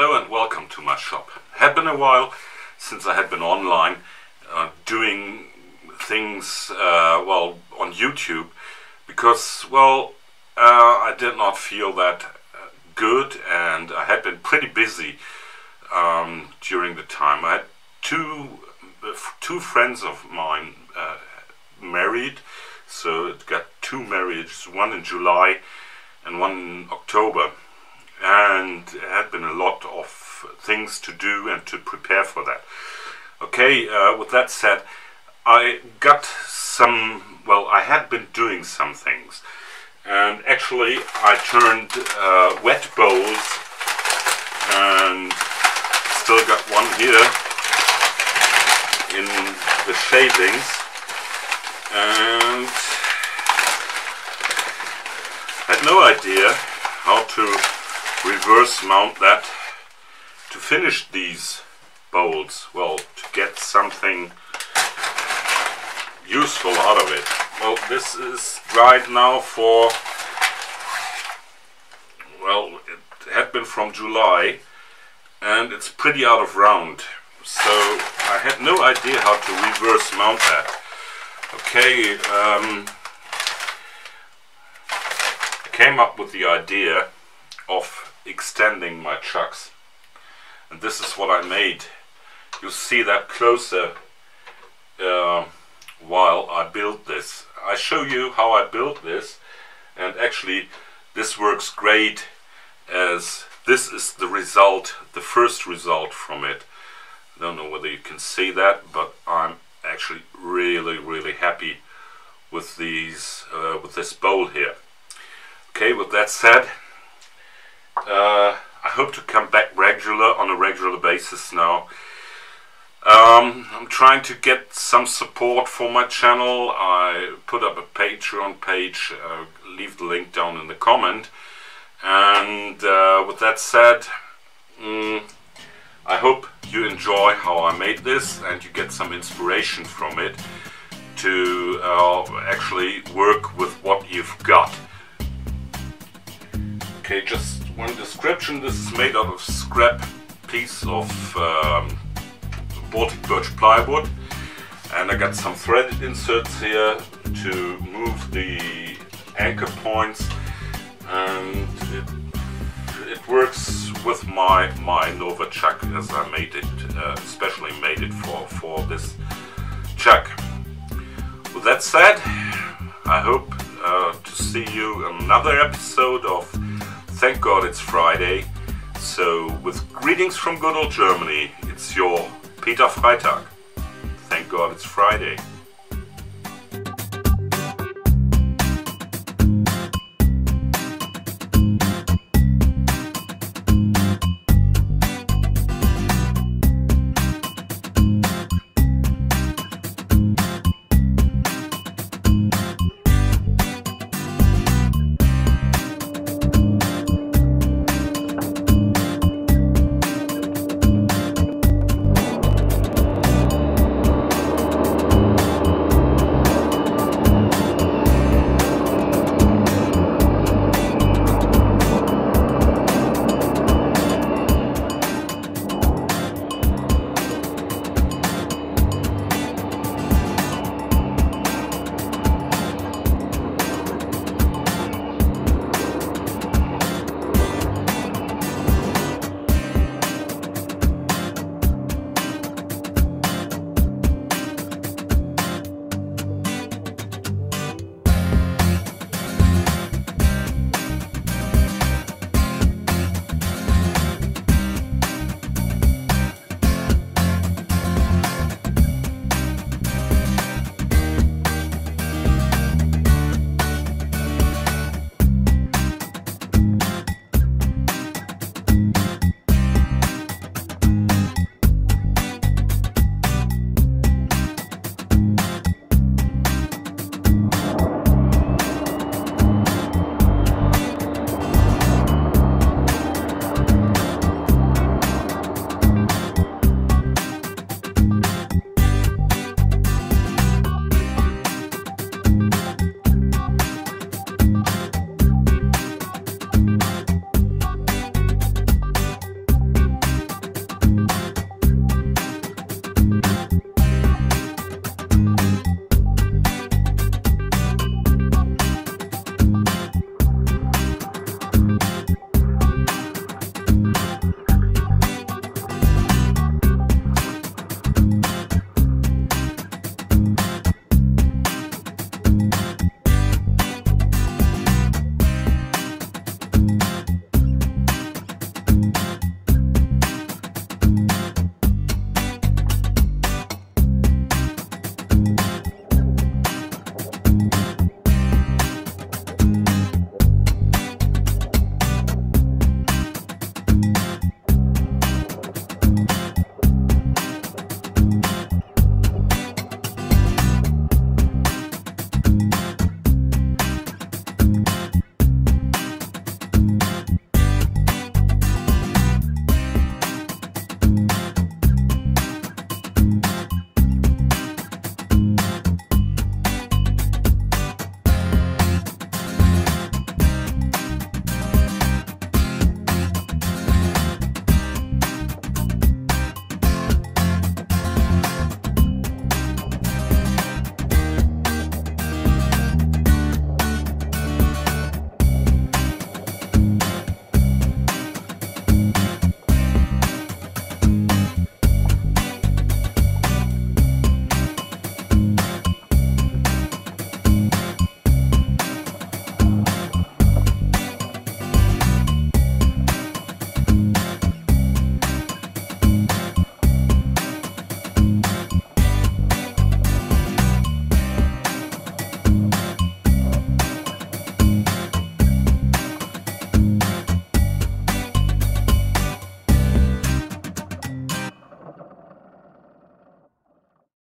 Hello and welcome to my shop. Had been a while since I had been online uh, doing things, uh, well, on YouTube because, well, uh, I did not feel that uh, good and I had been pretty busy um, during the time. I had two, uh, two friends of mine uh, married, so it got two marriages, one in July and one in October and there had been a lot of things to do and to prepare for that. Okay, uh, with that said, I got some, well, I had been doing some things, and actually I turned uh, wet bowls, and still got one here in the shavings, and had no idea how to reverse mount that to finish these bolts, well, to get something useful out of it. Well, this is right now for, well, it had been from July and it's pretty out of round. So I had no idea how to reverse mount that. Okay, um, I came up with the idea of extending my chucks and this is what I made. You see that closer uh, while I build this. I show you how I built this and actually this works great as this is the result the first result from it. I don't know whether you can see that but I'm actually really really happy with these uh, with this bowl here. Okay with that said uh, I hope to come back regular on a regular basis now. Um, I'm trying to get some support for my channel. I put up a Patreon page, uh, leave the link down in the comment. And uh, with that said, mm, I hope you enjoy how I made this and you get some inspiration from it to uh, actually work with what you've got. Okay, just one description. This is made out of scrap piece of um, Baltic birch plywood. And I got some threaded inserts here to move the anchor points. And it, it works with my, my Nova chuck as I made it, uh, especially made it for, for this chuck. With that said, I hope uh, to see you another episode of Thank God it's Friday. So, with greetings from good old Germany, it's your Peter Freitag. Thank God it's Friday.